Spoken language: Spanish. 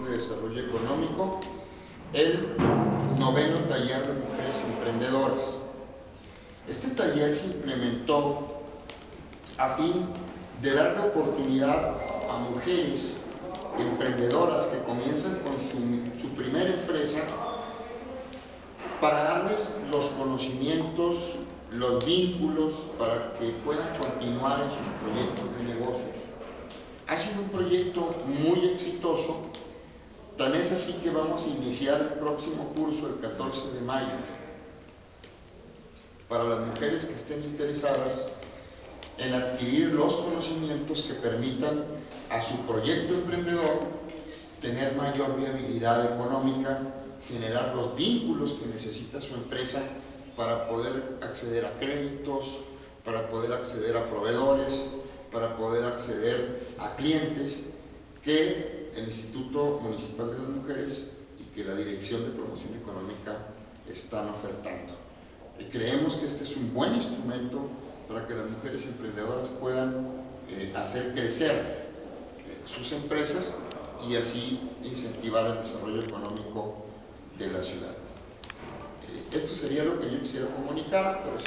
De Desarrollo Económico el noveno taller de mujeres emprendedoras. Este taller se implementó a fin de darle oportunidad a mujeres emprendedoras que comienzan con su, su primera empresa para darles los conocimientos, los vínculos para que puedan continuar en sus proyectos de negocios. Ha sido un proyecto muy exitoso, tan es así que vamos a iniciar el próximo curso el 14 de mayo. Para las mujeres que estén interesadas en adquirir los conocimientos que permitan a su proyecto emprendedor tener mayor viabilidad económica, generar los vínculos que necesita su empresa para poder acceder a créditos, para poder acceder a proveedores, para poder acceder a clientes que el Instituto Municipal de las Mujeres y que la Dirección de Promoción Económica están ofertando. Creemos que este es un buen instrumento para que las mujeres emprendedoras puedan eh, hacer crecer eh, sus empresas y así incentivar el desarrollo económico de la ciudad. Eh, esto sería lo que yo quisiera comunicar. Pero